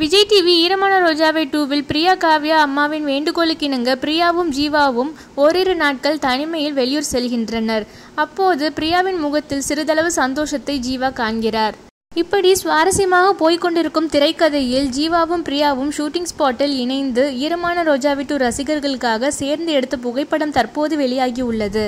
Vijay TV ஈரமான ரோஜாவை டூவில் பிரியா காவ்யா அம்மாவின் வேண்டுகோளுக்கிணங்க பிரியாவும் ஜீவாவும் ஓரிரு நாட்கள் தனிமையில் வெளியூர் செல்கின்றனர். அப்போது பிரியாவின் முகத்தில் சிறிதளவு சந்தோஷத்தை ஜீவா காண்கிறார். இப்படி சுவாரஸ்யமாக போய்கொண்டிருக்கும் திரைக்கதையில் ஜீவாவும் பிரியாவும் ஷூட்டிங் ஸ்பாட்டில் இணைந்து ஈரமான ரோஜாவிட்டு டூ ரசிகர்களுக்காக சேர்ந்து எடுத்த புகைப்படம் தற்போது வெளியாகி உள்ளது.